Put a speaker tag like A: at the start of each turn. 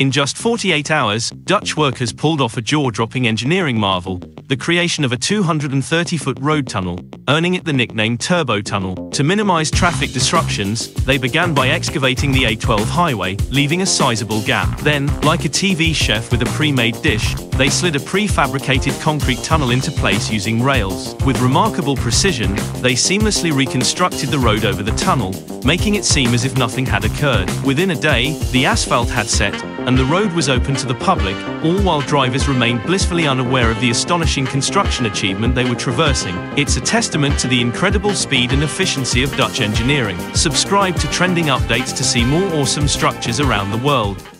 A: In just 48 hours, Dutch workers pulled off a jaw-dropping engineering marvel, the creation of a 230-foot road tunnel, earning it the nickname Turbo Tunnel. To minimize traffic disruptions, they began by excavating the A12 highway, leaving a sizable gap. Then, like a TV chef with a pre-made dish, they slid a prefabricated concrete tunnel into place using rails. With remarkable precision, they seamlessly reconstructed the road over the tunnel, making it seem as if nothing had occurred. Within a day, the asphalt had set, and the road was open to the public, all while drivers remained blissfully unaware of the astonishing construction achievement they were traversing. It's a testament to the incredible speed and efficiency of Dutch engineering. Subscribe to trending updates to see more awesome structures around the world.